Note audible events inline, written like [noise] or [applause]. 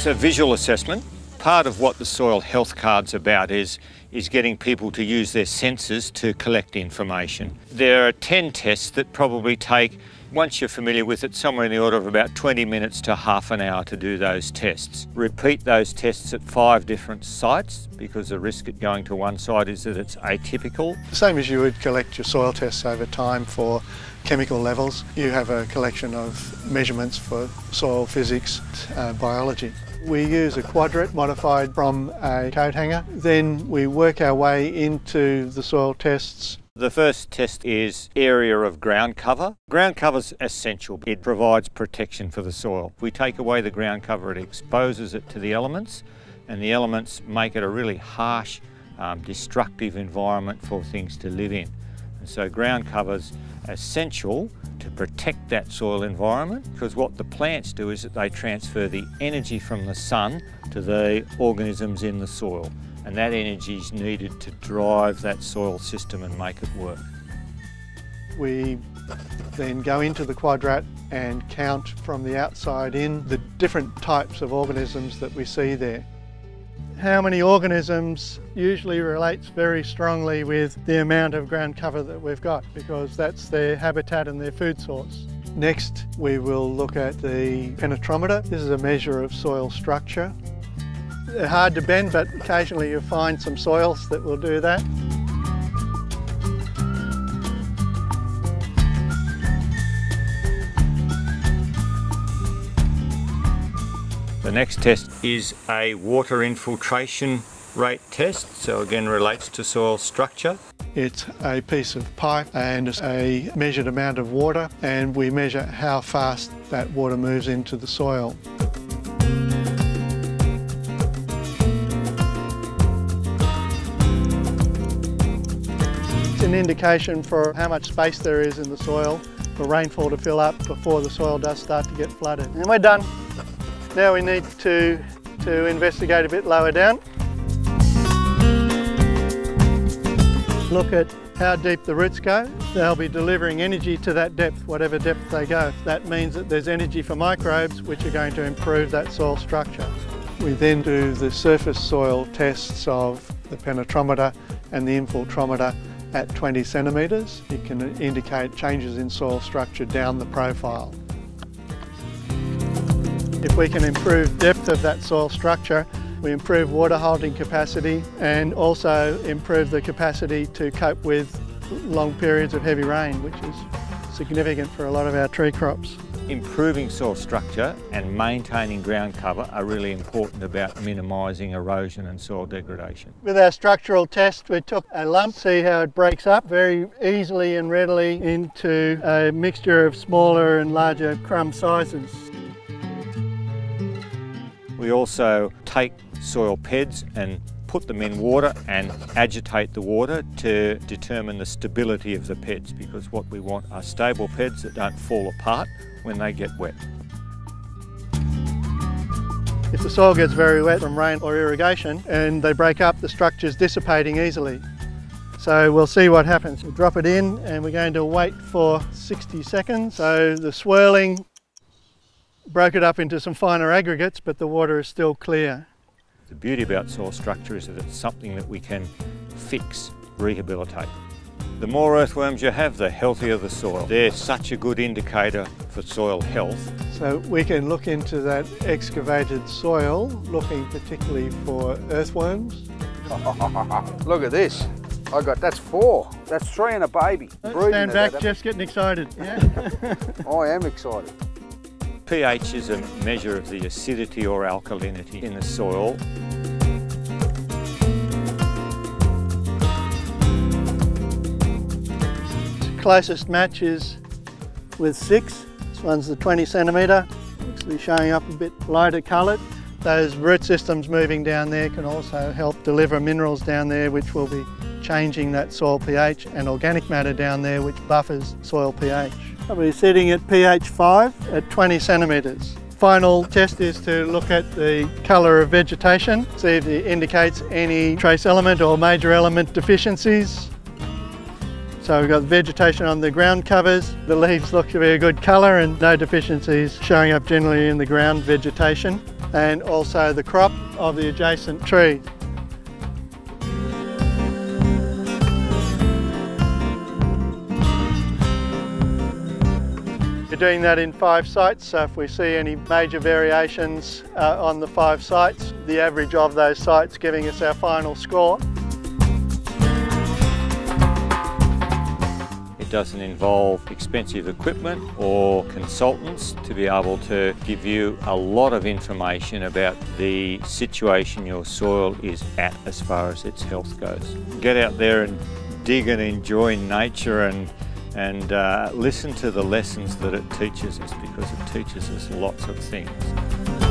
It's a visual assessment. Part of what the soil health card's about is, is getting people to use their senses to collect information. There are 10 tests that probably take once you're familiar with it, somewhere in the order of about 20 minutes to half an hour to do those tests. Repeat those tests at five different sites because the risk at going to one site is that it's atypical. The same as you would collect your soil tests over time for chemical levels. You have a collection of measurements for soil physics, uh, biology. We use a quadrat modified from a coat hanger. Then we work our way into the soil tests the first test is area of ground cover. Ground cover is essential. It provides protection for the soil. If we take away the ground cover, it exposes it to the elements, and the elements make it a really harsh, um, destructive environment for things to live in. And so ground cover's essential to protect that soil environment because what the plants do is that they transfer the energy from the sun to the organisms in the soil and that energy is needed to drive that soil system and make it work. We then go into the quadrat and count from the outside in the different types of organisms that we see there. How many organisms usually relates very strongly with the amount of ground cover that we've got because that's their habitat and their food source. Next we will look at the penetrometer. This is a measure of soil structure. They're hard to bend, but occasionally you'll find some soils that will do that. The next test is a water infiltration rate test, so again relates to soil structure. It's a piece of pipe and a measured amount of water and we measure how fast that water moves into the soil. It's an indication for how much space there is in the soil for rainfall to fill up before the soil does start to get flooded. And we're done. Now we need to, to investigate a bit lower down. Look at how deep the roots go. They'll be delivering energy to that depth, whatever depth they go. That means that there's energy for microbes, which are going to improve that soil structure. We then do the surface soil tests of the penetrometer and the infiltrometer at 20 centimetres. It can indicate changes in soil structure down the profile. If we can improve depth of that soil structure, we improve water holding capacity and also improve the capacity to cope with long periods of heavy rain, which is significant for a lot of our tree crops improving soil structure and maintaining ground cover are really important about minimising erosion and soil degradation. With our structural test we took a lump, see how it breaks up very easily and readily into a mixture of smaller and larger crumb sizes. We also take soil peds and put them in water and agitate the water to determine the stability of the peds because what we want are stable peds that don't fall apart when they get wet. If the soil gets very wet from rain or irrigation and they break up, the structure's dissipating easily. So we'll see what happens. We'll drop it in and we're going to wait for 60 seconds. So the swirling broke it up into some finer aggregates, but the water is still clear. The beauty about soil structure is that it's something that we can fix, rehabilitate. The more earthworms you have, the healthier the soil. They're such a good indicator for soil health. So we can look into that excavated soil, looking particularly for earthworms. [laughs] look at this. I got, that's four. That's three and a baby. Stand back, Geoff's getting excited. [laughs] Yeah. I am excited pH is a measure of the acidity or alkalinity in the soil. Closest match is with six. This one's the 20 centimetre, actually showing up a bit lighter coloured. Those root systems moving down there can also help deliver minerals down there which will be changing that soil pH and organic matter down there which buffers soil pH. We're sitting at pH 5 at 20 centimetres. Final test is to look at the colour of vegetation, see if it indicates any trace element or major element deficiencies. So we've got vegetation on the ground covers, the leaves look to be a good colour and no deficiencies showing up generally in the ground vegetation. and also the crop of the adjacent tree. Doing that in five sites, so if we see any major variations uh, on the five sites, the average of those sites giving us our final score. It doesn't involve expensive equipment or consultants to be able to give you a lot of information about the situation your soil is at as far as its health goes. Get out there and dig and enjoy nature and and uh, listen to the lessons that it teaches us because it teaches us lots of things.